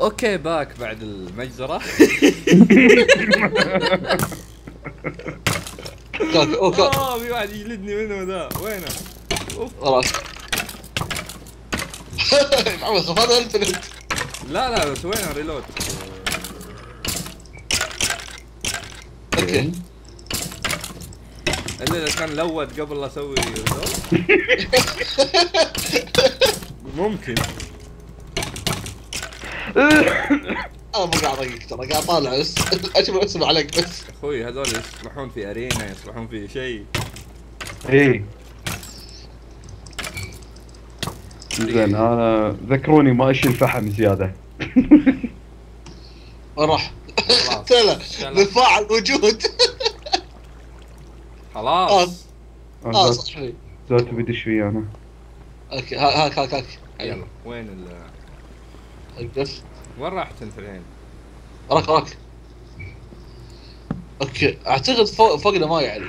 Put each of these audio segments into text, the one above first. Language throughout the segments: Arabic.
okay back بعد المجزرة. كاك أوه آه في واحد يجلدني منه ذا. وينه؟ أوف. خلاص. محمد خف هذا الفلت لا لا بس وينه؟ reload؟ okay. الا اذا كان load قبل لا أسوي reload. ممكن. أنا مو قاعد اضيق ترى قاعد طالع بس أشوف أسمع عليك بس. أخوي هذول يصلحون في أرينا يصلحون في شيء. إيه. زين أنا ذكروني ما أشيل فحم زيادة. راح؟ تلا. نفاع الوجود خلاص. آه. صحيح. زاد بدش فيه أنا okay ها- هاك هاك هاك. يلا. وين ال اوقف وين راحت انت الحين؟ وراك وراك okay أعتقد فوق فوقنا ما يعني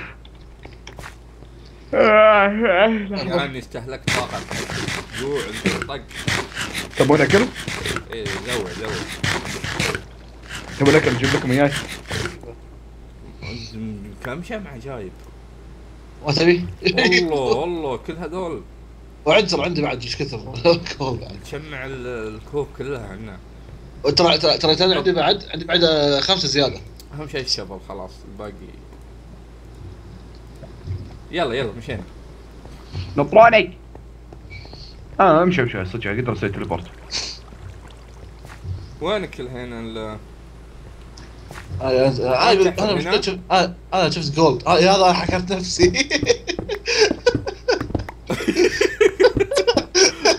يعني استهلكت طاقة. جوع طق. تبون أكل؟ إيه زود زود. تبون أكل؟ أجيب لكم اياه كم شمعة جايب؟ ما تبي؟ والله والله كل هذول. وعند ترى عندي بعد إيش كثر؟ كول بعد. تشمع ال- الكوب كلها عنا ترى ترى ترى ترى عندي بعد عندي بعد خمسة زيادة. أهم شيء الشبل خلاص الباقي. يلا يلا مشينا. نطروني آه امشي امشي. صدق أقدر أسوي تليبورت وينك الحين ال أنا؟ شفت آه، أنا شفت gold آه، هذا حكرت نفسي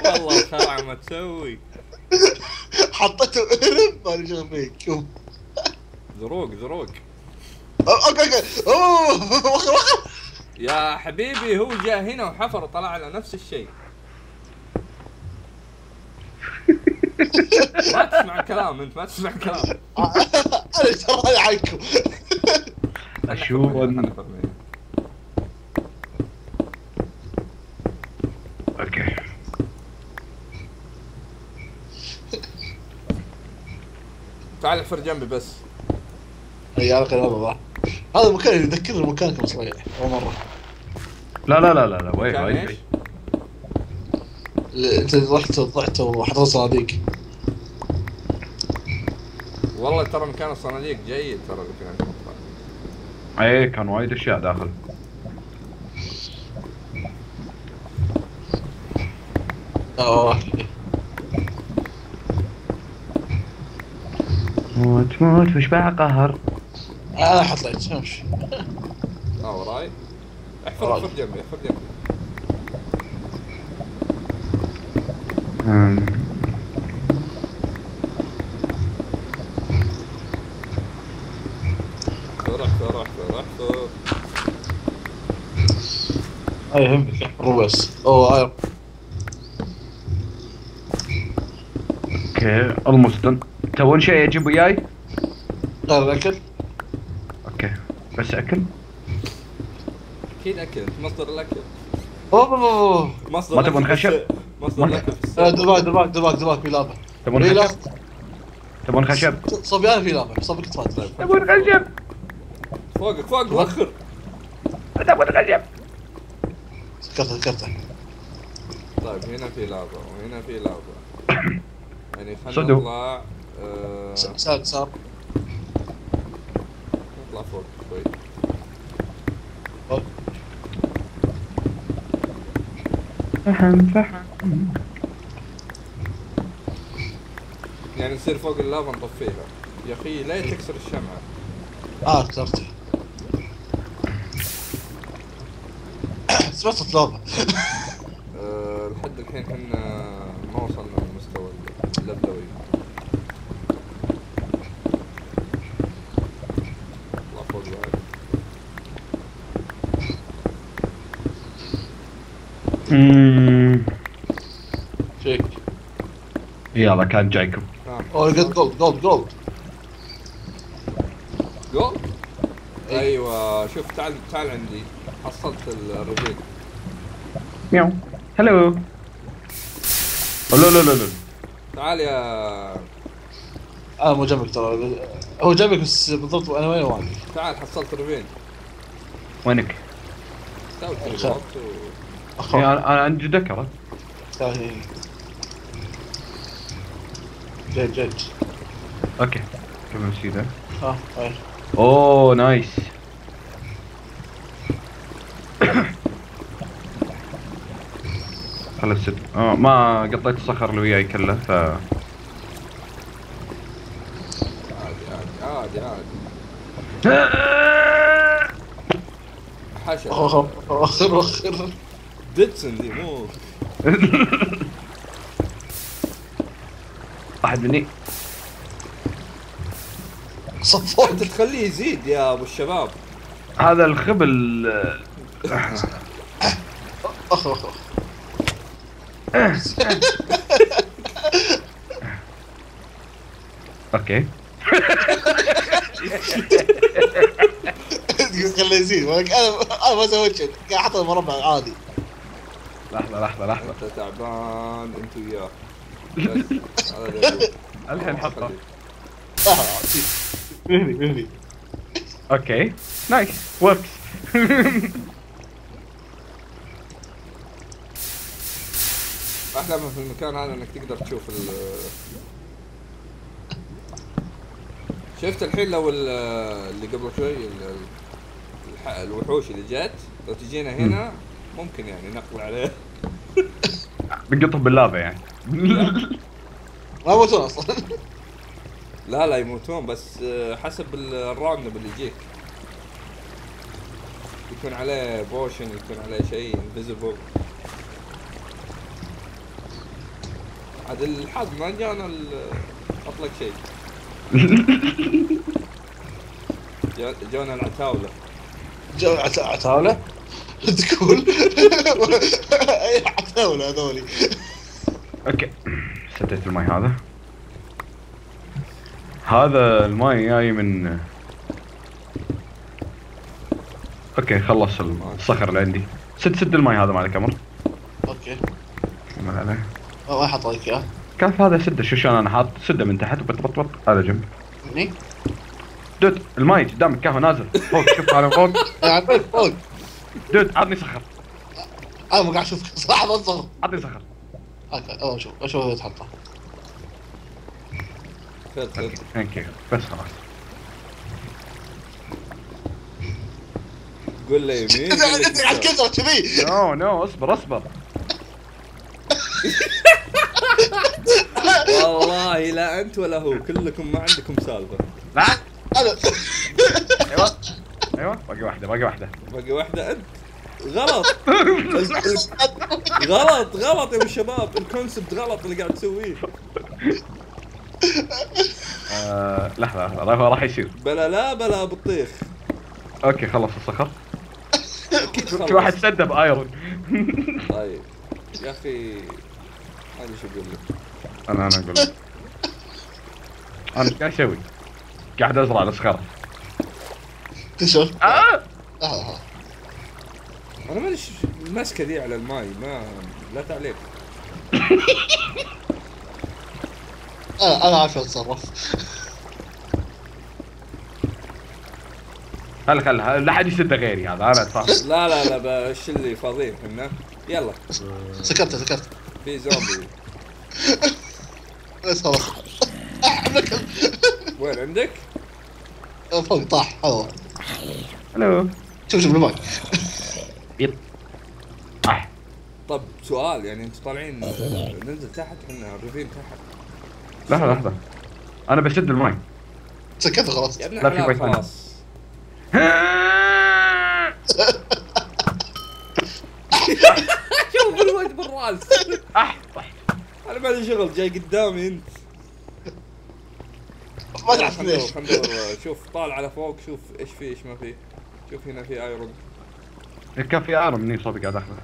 والله خرع ما تسوي؟ حطيته قرب ما أدري شو فيك زروق أو- okay okay. أوه وخر وخر يا حبيبي هو جاء هنا وحفر وطلع على نفس الشيء. ما تسمع الكلام أنت ما تسمع الكلام أنا ترى عنكم أشوف خلنا أن- نفرمي. أوكي تعال احفر جنبي بس. يا أخي هذا هذا المكان يذكرني مكانكم صحيح أول مرة. لا لا لا لا لا وين وين؟ إنت رحت طلعت وحطيت صناديق. والله ترى مكان الصناديق جيد ترى المكان إيه كان وايد أشياء داخل. آه. موت موت وش بقى قهر؟ أنا حطيت امشي آه وراي احفر. احفر جنبي احفر جنبي. احفر احفر احفر احفر أي يهمك روبس اوه ايرون أوكي. المستن تبون شيء أجيب وياي؟ غير الاكل okay بس أكل أكيد أكل مصدر الأكل أوه. مصدر ما تبون خشب؟ مصدر الأكل آه، دباك دباك دباك دباك في لعبة تبون في خشب؟ تبون خشب؟ صبيان في لعبة صبي كنت فاتح تبون خشب؟ فوقك فوق وخر تبون خشب؟ ذكرته ذكرته طيب هنا في لافا وهنا في لافا يعني خلينا. نطلع آه، س- سار سار نطلع فوق. شوي فحم فحم. يعني نصير فوق اللافا نطفيها. يا أخي لا تكسر الشمعة. آه كسرته سمعت لعبه أه لحد الحين إحنا ما وصلنا للمستوى اللبلوي نطلع فوق بعد check يلا كان جايكم ها اوه لقيت gold gold gold جو أي. أيوه شوف تعال تعال عندي. حصلت ال ravine ميو hello لا لا لا لا. تعال يا أنا مو جنبك ترى. هو جنبك بس بالضبط أنا وين واقف؟ تعال حصلت ravine وينك؟ إيه، أخوي أنا أنا عندي ذكر جيد جيد okay. كمل ها؟ طيب. أوه نايس. خلص. ست آه ما قطيت الصخر اللي وياي كله ف عادي عادي عادي عادي. حشا اخر اخر اخر ديدسون دي مو. واحد مني. صفوت انت تخليه يزيد يا أبو الشباب. هذا الخبل. اخر اخر أوكي. خليه يزيد أنا أنا ما سويت شيء. قاعد أحط المربع عادي. لحظة لحظة لحظة. أنت تعبان أنت وياه. الحين حطه. آه، مهني مهني okay. nice. works. أحلى ما في المكان هذا إنك تقدر تشوف ال شفت الحين لو ال- اللي قبل شوي ال- الح- الوحوش اللي جت؟ لو تجينا هنا ممكن يعني نقضي عليه. بنقطهم باللافا يعني. ما يموتون أصلا. لا لا يموتون بس آه، حسب ال- ال round اللي يجيك. يكون عليه potion يكون عليه شيء invisible عاد الحظ ما جانا أطلق شيء. جا- جونا العتاولة. جو عت- عتاولة تقول. أي عتاولة هذولي okay. سديت الماي هذا. هذا الماي جاي من okay خلص الصخر اللي عندي. سد سد الماي هذا مالك أمر okay. كمل عليه. ما حط لك اياه كيف هذا سده؟ شو شلون أنا حاط سده من تحت؟ بط بط بط. على جنب. هني دود الماي قدامك. كهو نازل. فوق شوف على فوق. فوق فوق. دود عطني صخر أنا ما قاعد أشوف. صراحة ما انصر عطني صخر أوكي أوه، أشوف أشوف وين تحطه أوكي بس خلاص قول له يمين يسار. تكسر كذي. نو نو اصبر اصبر. والله لا أنت ولا هو كلكم ما عندكم سالفة. لا. أنا. أيوه. أيوه. باقي واحدة باقي واحدة. باقي واحدة أنت. غلط. غلط غلط يا أبو الشباب ال concept غلط اللي قاعد تسويه. آه، لحظة لحظة. راح يصير بلا لا بلا بطيخ okay خلص الصخر. في. واحد سده ب iron. طيب. يا أخي هذا شو أقول لك؟ أنا أنا أقول لك. أنا إيش قاعد أسوي؟ قاعد أزرع الصخر تشوف آه! آه. أنا ماني ش- المسكه ذي على الماي ما لا تعليق. أنا أنا عارف أتصرف. خل خل لا حد يسده غيري هذا أنا أتفاهم. لا لا لا بش اللي فاضيين إحنا. يلا. سكرت سكرت. في زومبي. بس خلاص. وين عندك؟ فوق طاح هذا ألو شوف شوف الماي يط اح طب سؤال يعني أنتم طالعين ننزل تحت إحنا الريفين تحت. لحظة لحظة. أنا بسد الماي سكرت خلاص. لا، في فاي. خلاص. شوف الوجه بالرأس. اح طحت أنا ما لي شغل جاي قدامي أنت. ما تعرف ليش. شوف طالع على فوق شوف إيش في إيش ما في. شوف هنا في ايرون كان في iron مني صوبي قاعد اخذه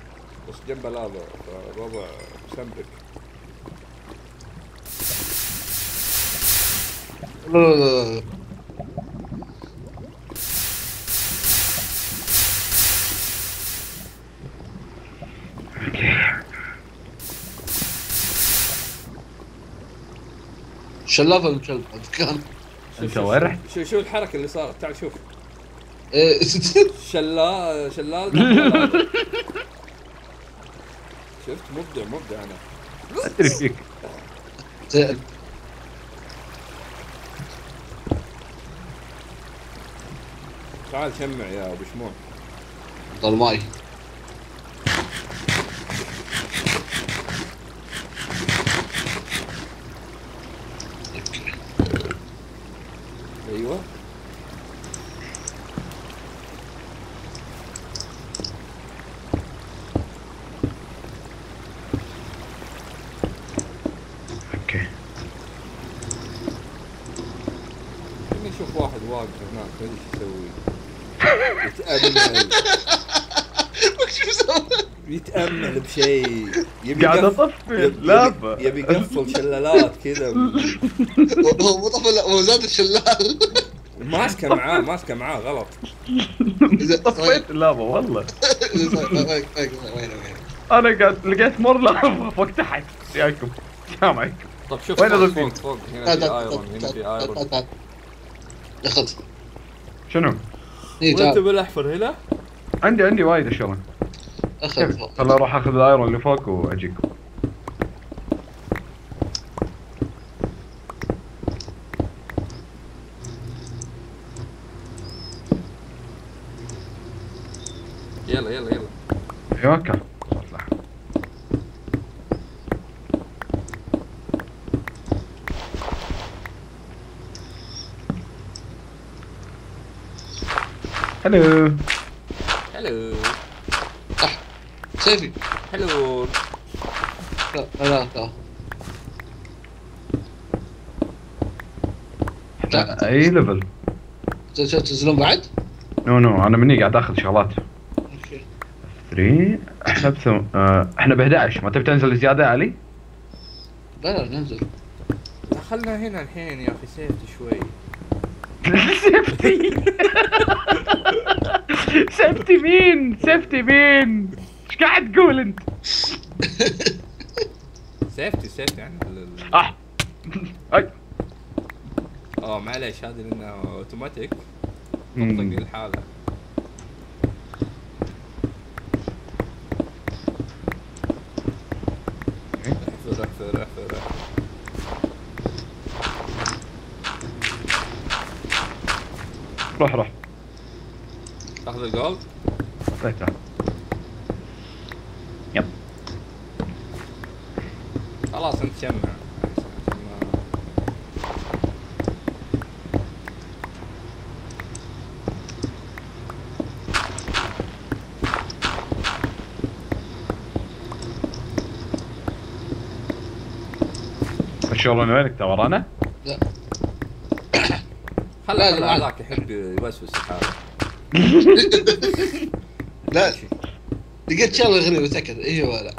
بس جنبه لافا فالوضع مسمبك لا لا لا. لا. شلاف المكلب كان. انت وين رحت؟ شو شو الحركة اللي صارت تعال شوف. إيه، شلال شلال. شفت؟ مبدع مبدع أنا. أدري فيك. زين. تعال شمع يا أبو شموع. ظلماي أيوه okay خليني أشوف واحد واقف هناك ما ادري إيش يسوي يتامل بشيء. يبي قاعد أطفي. يبي- اللعبه يبي يبي يقفل شلالات كذا. هو مو طفل هو زاد الشلال. ماسكة معاه ماسكة معاه غلط. طفيت والله. وين- وين- وين- وين- وين؟ أنا قاعد لقيت مر لعبه فوق تحت. وياكم جامعك طب شوف وين فوق الرفيق؟ فوق فوق. هنا في ايرون هنا في ايرون شنو؟ إيه، وأنت. بالأحفر هنا؟ عندي عندي وايد أشياء. أخذ خل أروح أخذ الآيرون اللي فوق وأجيكم. يلا يلا يلا. أيوه صوت لحم. هلو حلو سيفي حلو لا لا لا لا. أي ليفل ت- ت- تنزلون بعد؟ no no أنا مني قاعد آخذ شغلات. okay 3 إحنا بثم... آه إحنا ب 11 ما تبي تنزل زيادة علي؟ لا لا ننزل. دخلنا هنا الحين يا أخي save ت شوي. safety safety مين؟ safety مين؟ إيش قاعد تقول انت؟ safety safety يعني آه أي آه معليش هذه لانها اوتوماتيك مم. تطق الحالة احفر احفر احفر احفر روح روح. تاخذ ال gold؟ أعطيته. yep. خلاص أنت جمع الشغل من وينك تو ورانا؟ لا. خلى لا، خلى لا. هذاك يحب يوسوس لا. لقيت شغلة غريبة تاكد أيوه ولا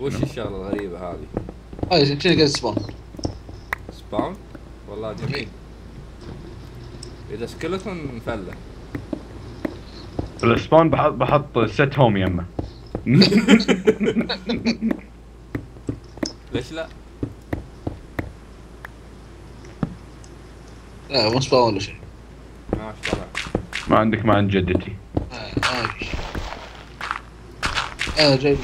وش الشغلة الغريبة هذه؟ هاي كذا قاعد spawn؟ spawn؟ والله جميل. إذا skeleton فله ال spawn بحط بحط set home يمه. ليش لا؟ لا مو spawn ولا شيء. ما ما عندك ما عند جدتي. آه، آه. آه جاي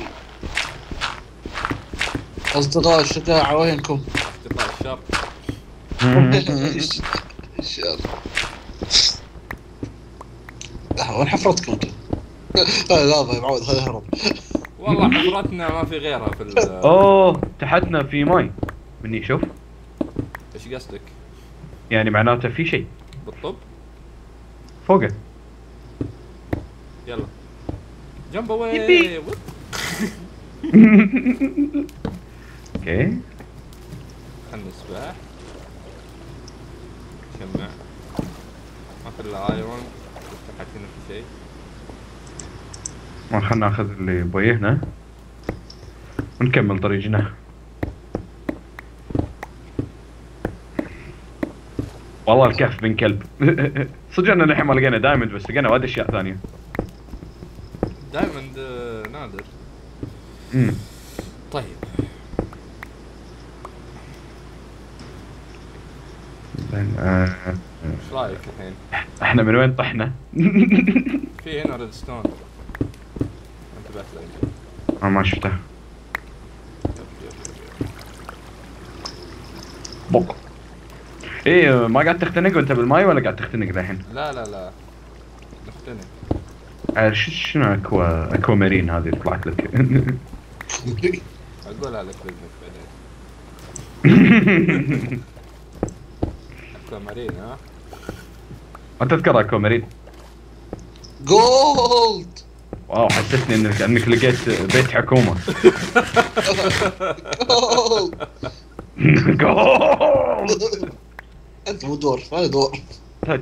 أصدقاء الشجاعه وينكم؟ أصدقاء الشر. الشر لحظه وين حفرتكم أنتم؟ لا لا يا معود خلينا نهرب والله حفرتنا ما في غيرها في أوه تحتنا في ماي. مني شوف. إيش قصدك؟ يعني معناته في شيء. بالطب؟ فوقه. يلا. جنب اواي. أوكي. خلنا السباح شمع. ما في إلا ايرون تحت هنا في شيء. ما خلنا ناخذ اللي بويه هنا. ونكمل طريقنا. والله الكهف بن كلب صدق أن الحين ما لقينا diamond بس لقينا وايد أشياء ثانية diamond آه، نادر امم طيب زين آه، إيش رأيك الحين؟ إحنا من وين طحنا؟ في هنا redstone انتبهت له. أنا ما شفته يب، يب، يب، يب. بق إيه ما قاعد تختنق وأنت بالماي ولا قاعد تختنق الحين؟ لا لا لا. نختنق. شنو اكوا اكوا مارين هذه اللي طلعت لك؟ اقولها لك باذنك بعدين. اكوا مارين ها؟ ما تذكر اكوا مارين جولد واو حسسني انك إنك لقيت بيت حكومة. جولد أنت مو دور ما دور.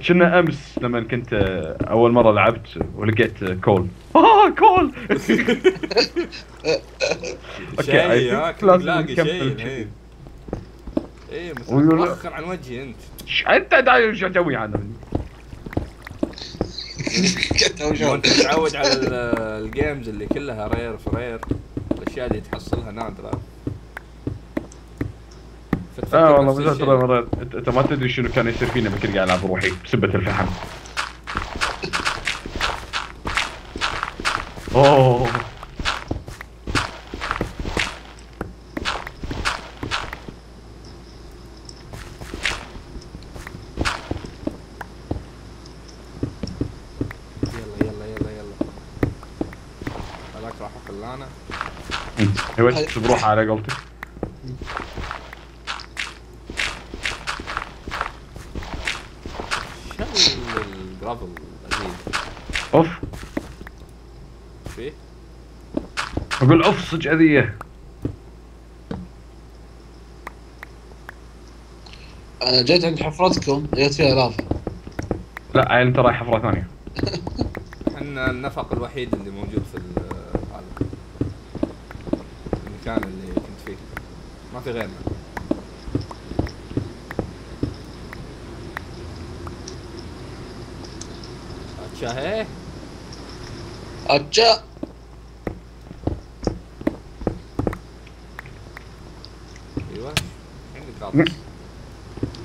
كنا أمس لما كنت أول مرة لعبت ولقيت كول. آه كول! think كنت لازم نكمل إيه. بس ويقول- مؤخر عن وجهي أنت. أنت داير شو أسوي أنا. أنت متعود على ال- ال games اللي كلها rare في rare الأشياء دي تحصلها نادرة. آه والله بس مرات انت ما تدري شنو كان يصير فينا لما كنت قاعد العب بروحي بسبة الفحم. أوه. هواش بروحه على قولتك؟ أقول اوف صدق اذيه أنا جيت عند حفرتكم لقيت فيها لافا. لا عيل أنت رايح حفرة ثانية. إحنا النفق الوحيد اللي موجود في العالم المكان اللي كنت فيه. ما في غيرنا. أتشا أيوه عندك غلط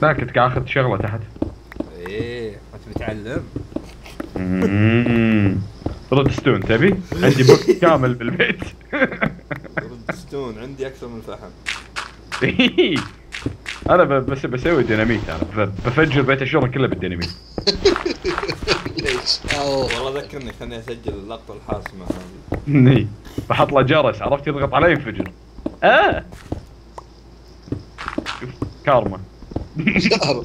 لا كنت قاعد آخذ شغلة تحت إيه ما تبي تعلم مم. redstone تبي؟ عندي block كامل بالبيت redstone عندي أكثر من فحم أنا ب- بس بسوي ديناميت أنا بفجر بيت الشغل كله بالديناميت ليش؟ أوه. والله ذكرني خلني أسجل اللقطة الحاسمة هذه. بحط له جرس عرفت يضغط عليه ينفجر آه كارما شهر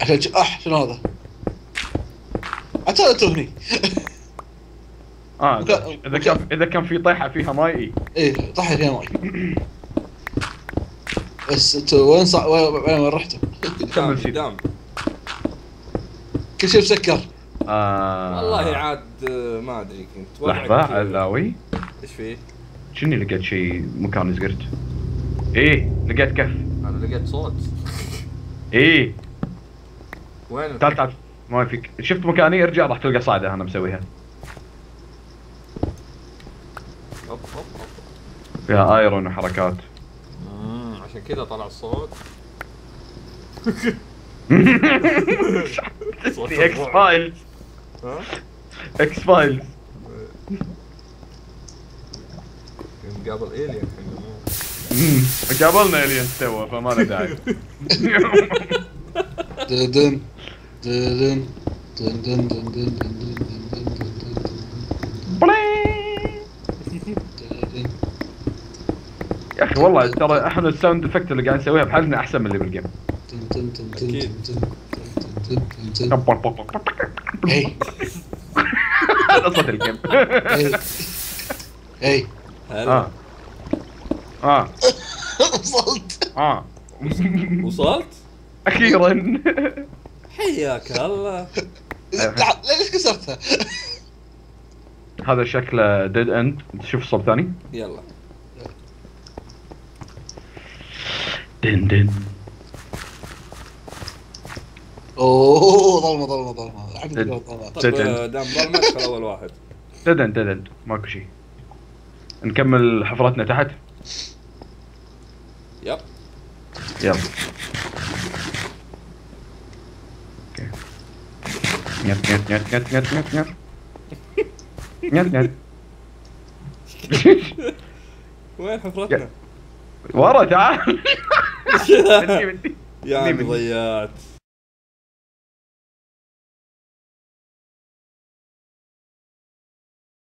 عشان ش- أح شنو هذا؟ عتالة تغني آه إذا كان إذا كان في طيحة فيها ماي. إيه طحي فيها ماي بس أنتوا وين صع... وين رحتوا؟ قدام سيدي. قدام كل شيء مسكر آه. والله عاد آه، ما أدري كنت لحظة. علاوي إيش فيه؟ شني لقيت شيء مكان زقرت؟ إيه لقيت cave. أنا لقيت صوت. إيه. وين؟ تعال تعال. ما فيك شفت مكاني؟ ارجع راح تلقى صعده أنا مسويها. فيها iron وحركات. مم، عشان كذا طلع الصوت. صوت X-Files؟ X-Files قابل alien قابلنا alien two فما له داعي دن دن دن دن دن دن يا أخي والله ترى إحنا ال sound effect اللي قاعد نسويها بحالنا احسن من اللي بال game اي ال game اي هلا. آه. آه. وصلت. آه. وصلت؟ أخيرا. حياك الله. تعال ليش كسرتها؟ هذا شكله dead end شوف الصوت ثاني يلا. دن دن أوه ظلمة ظلمة ظلمة. الحمد لله ظلمة. آه، دام ادخل أول واحد. dead end dead end ماكو شيء. نكمل حفرتنا تحت. yep. يلا. okay نت نت نت نت نت نت نت نت نت وين حفرتنا؟ ورا تعال يا عمي ضيعت.